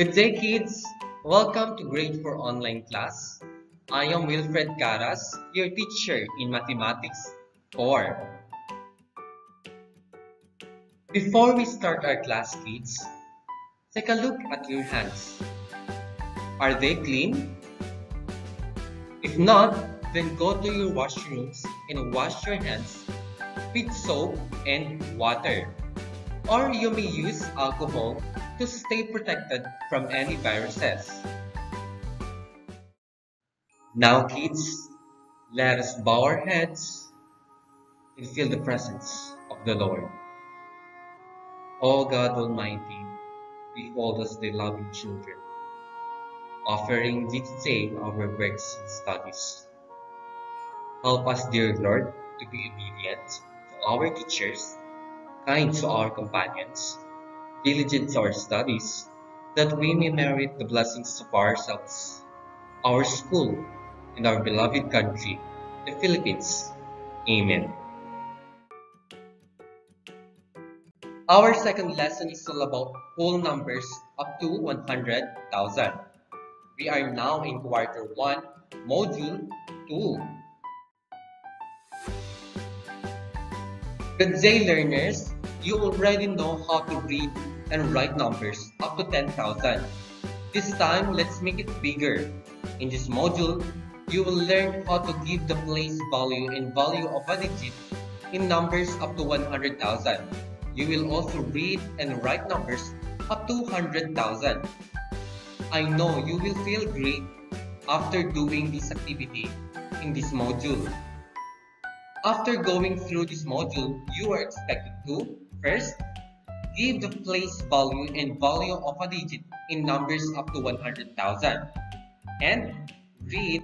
Good day, kids! Welcome to Grade 4 online class. I am Wilfred Caras, your teacher in Mathematics 4. Before we start our class, kids, take a look at your hands. Are they clean? If not, then go to your washrooms and wash your hands with soap and water. Or you may use alcohol to stay protected from any viruses. Now kids, let us bow our heads and feel the presence of the Lord. O God Almighty, behold us the loving children, offering this day our works and studies. Help us, dear Lord, to be obedient to our teachers, kind to our companions, diligent to our studies, that we may merit the blessings of ourselves, our school, and our beloved country, the Philippines. Amen. Our second lesson is all about whole numbers up to 100,000. We are now in quarter 1, module 2. Good day learners! You already know how to read and write numbers up to 10,000. This time, let's make it bigger. In this module, you will learn how to give the place value and value of a digit in numbers up to 100,000. You will also read and write numbers up to 100,000. I know you will feel great after doing this activity in this module. After going through this module, you are expected to first give the place value and value of a digit in numbers up to 100,000 and read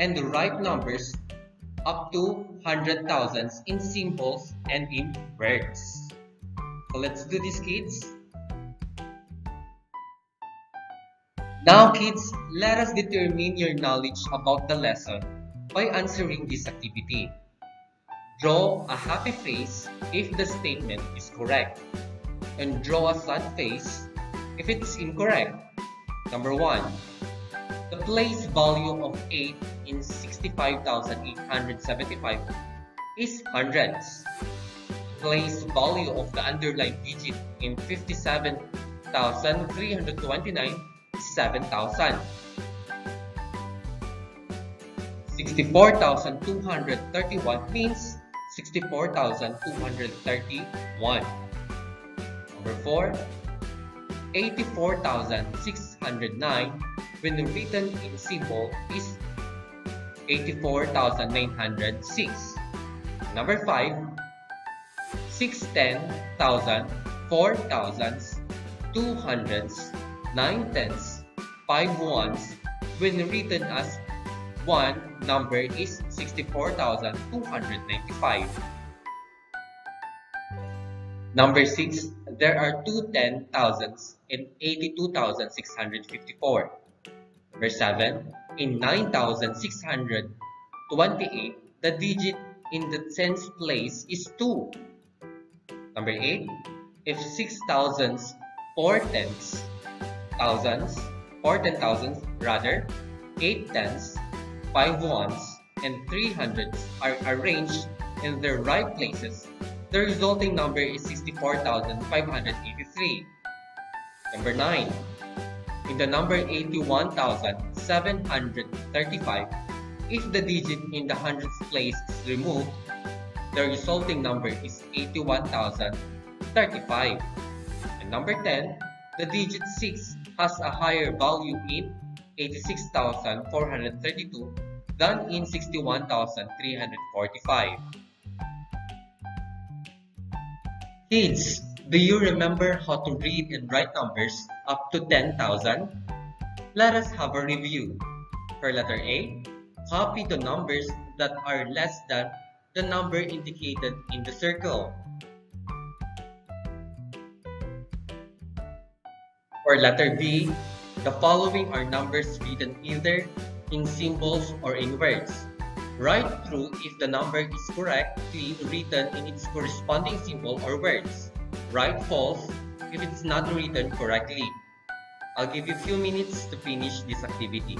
and write numbers up to 100,000s in symbols and in words. So let's do this kids. Now kids, let us determine your knowledge about the lesson by answering this activity. Draw a happy face if the statement is correct, and draw a sad face if it's incorrect. Number 1. The place value of 8 in 65,875 is hundreds. Place value of the underlined digit in 57,329 is 7,000. 64,231 means 64,231. Number 4. 84,609 when written in symbol is 84,906. Number 5. 610,000, 4,000s, 200s, 9 tenths, 5 ones when written as one number is 64,295. Number 6, there are two ten thousands in 82,654. Number 7, in 9,628, the digit in the tens place is 2. Number 8, if 6,000s, 4 tenths, thousands, 4 ten thousands, rather, 8 tenths, 5 ones, and 300s are arranged in their right places, the resulting number is 64,583. Number 9. In the number 81,735, if the digit in the hundreds place is removed, the resulting number is 81,035. And number 10, the digit 6 has a higher value in 86,432 than in 61,345. Kids, do you remember how to read and write numbers up to 10,000? Let us have a review. For letter A, copy the numbers that are less than the number indicated in the circle. For letter B, the following are numbers written either in symbols or in words. Write true if the number is correctly written in its corresponding symbol or words. Write false if it's not written correctly. I'll give you a few minutes to finish this activity.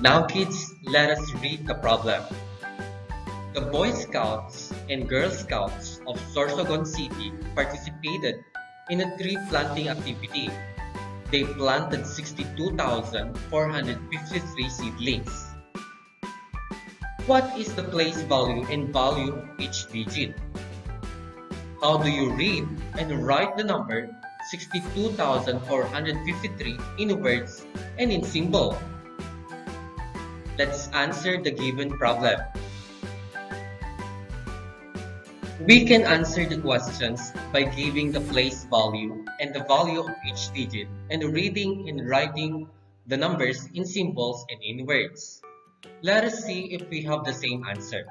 Now kids, let us read the problem. The Boy Scouts and Girl Scouts of Sorsogon City participated in a tree planting activity. They planted 62,453 seedlings. What is the place value and value of each digit? How do you read and write the number 62,453 in words and in symbol? Let's answer the given problem. We can answer the questions by giving the place value and the value of each digit and reading and writing the numbers in symbols and in words. Let us see if we have the same answer.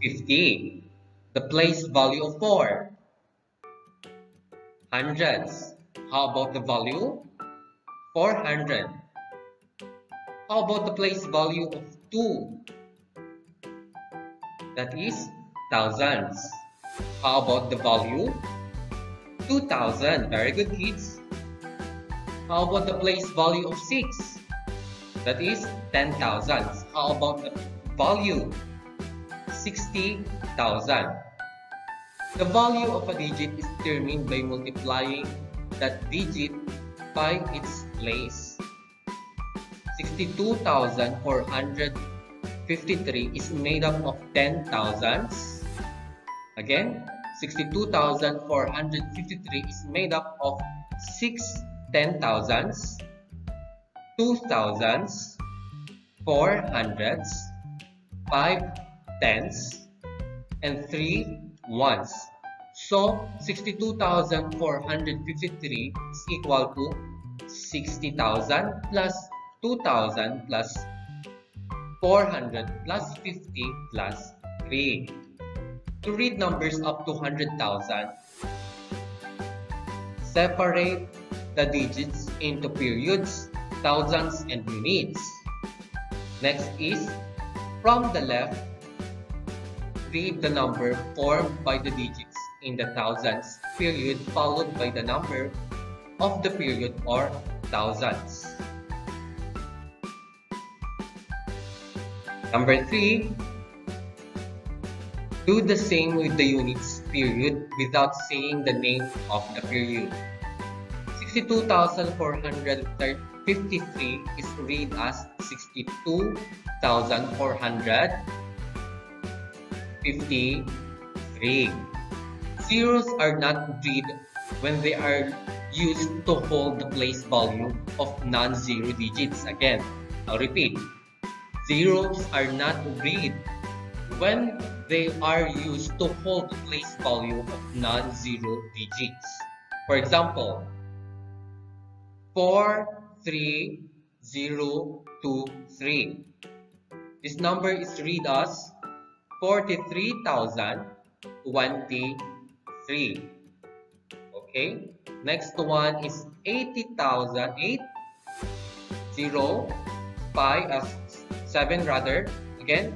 Fifty. The place value of 4. Hundreds. How about the value? 400. How about the place value of 2? That is thousands. How about the value? 2000. Very good kids. How about the place value of 6? That is 10,000. How about the value 60,000. The value of a digit is determined by multiplying that digit by its place. 62,453 is made up of 10 thousands. Again, 62,453 is made up of 6 ten thousands, 2 thousands, 4 hundreds, 5 tens and 3 ones. So 62,453 is equal to 60,000 plus 2,000 plus 400 plus 50 plus 3. To read numbers up to 100,000, separate the digits into periods, thousands, and units. Next is from the left read the number formed by the digits in the thousands period followed by the number of the period or thousands. Number 3. Do the same with the units period without saying the name of the period. 62,453 is read as 62,453. Zeros are not read when they are used to hold the place value of non-zero digits. Again, I'll repeat. Zeros are not read when they are used to hold the place value of non-zero digits. For example, 43023. This number is read as 43,023. Okay, next one is 80,000, 8, 0, 5, uh, 7 rather, again,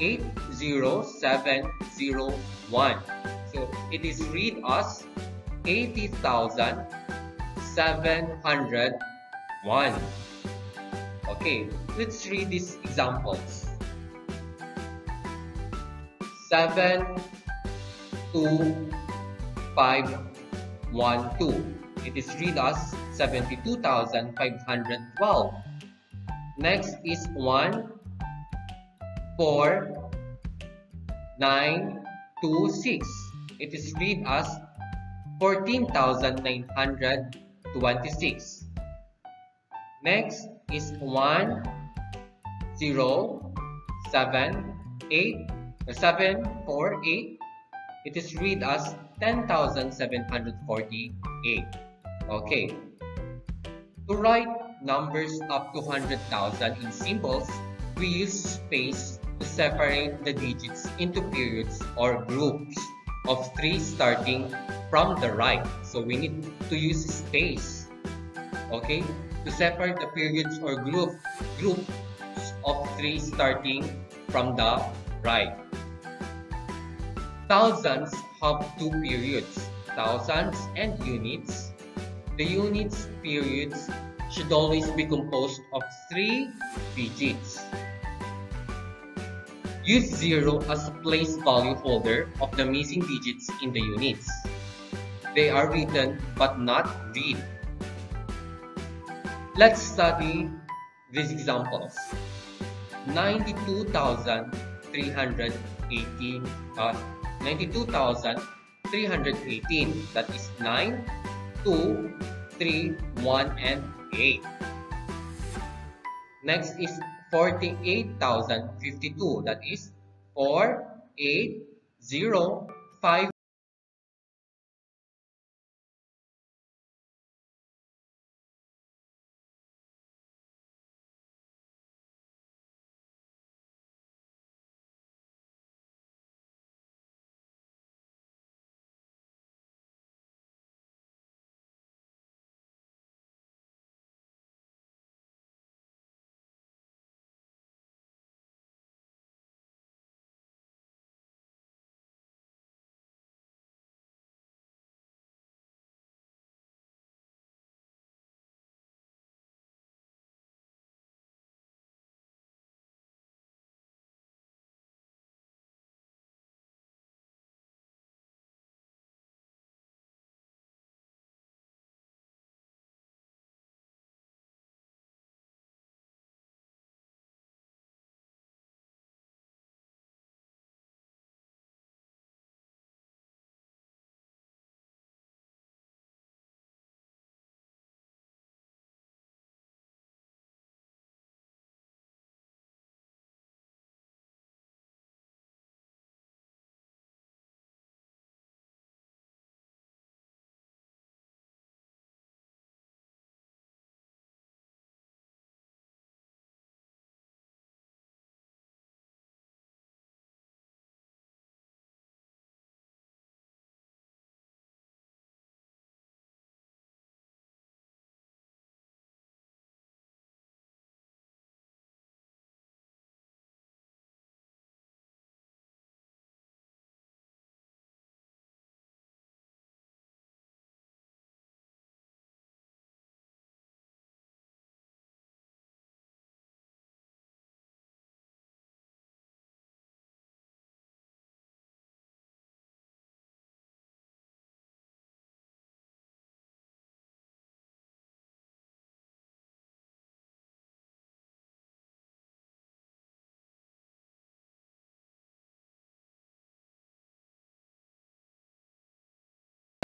80701. So it is read as 80,701. Okay, let's read these examples. 7, 2, 5, 1, 2. It is read as 72,512. Next is 1, 4, 9, 2, 6. It is read as 14,926. Next is 1, 0, 7, 8, 7, 4, 8. It is read as 10,748. Okay. To write numbers up to 100,000 in symbols, we use space to separate the digits into periods or groups of three starting from the right. So we need to use space, okay, to separate the periods or group groups of three starting from the right. Thousands have two periods, thousands and units. The units periods should always be composed of three digits. Use 0 as a place value holder of the missing digits in the units. They are written but not read. Let's study these examples. 92,318 uh, 92,318 that is 9, 2, 3, 1 and 8. Next is 48,052 that is 4, 8, 0, 5,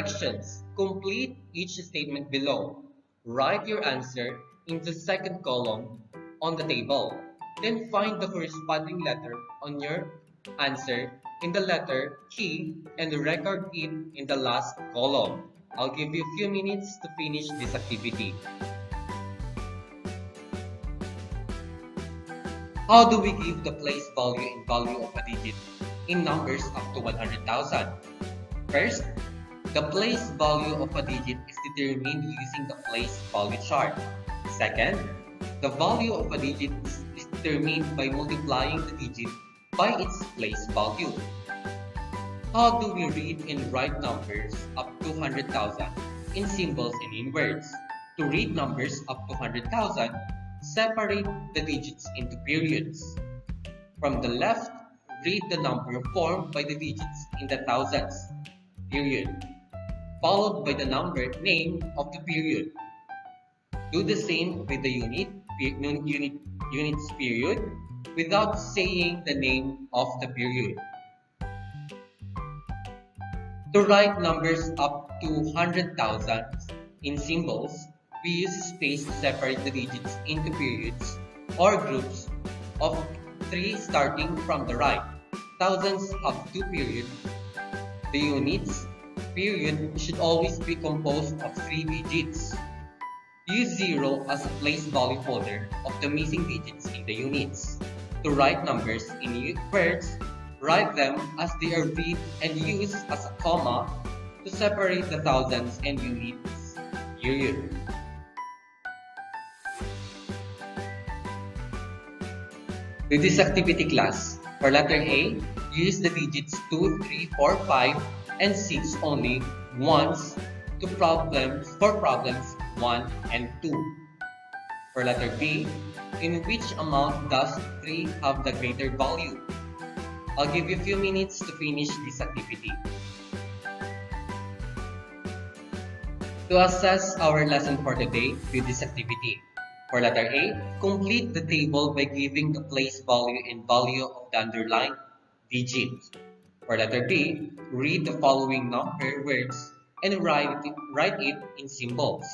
Questions. Complete each statement below. Write your answer in the second column on the table. Then find the corresponding letter on your answer in the letter key and record it in the last column. I'll give you a few minutes to finish this activity. How do we give the place value and value of a digit in numbers up to 100,000? First, the place value of a digit is determined using the place value chart. Second, the value of a digit is determined by multiplying the digit by its place value. How do we read and write numbers up to 100,000 in symbols and in words? To read numbers up to 100,000, separate the digits into periods. From the left, read the number formed by the digits in the thousands, period, followed by the number name of the period. Do the same with the unit, unit, units period without saying the name of the period. To write numbers up to 100,000 in symbols, we use space to separate the digits into periods or groups of three starting from the right. Thousands have two periods. The units period should always be composed of three digits. Use 0 as a place value holder of the missing digits in the units. To write numbers in words, Write them as they are read and use as a comma to separate the thousands and units. Period. With this activity class, for letter A, use the digits 2, 3, 4, 5, and 6 only once to problems for problems 1 and 2. For letter B, in which amount does 3 have the greater value? I'll give you a few minutes to finish this activity. To assess our lesson for today with this activity, for letter A, complete the table by giving the place value and value of the underlined digit. For letter B, read the following number words and write it, write it in symbols.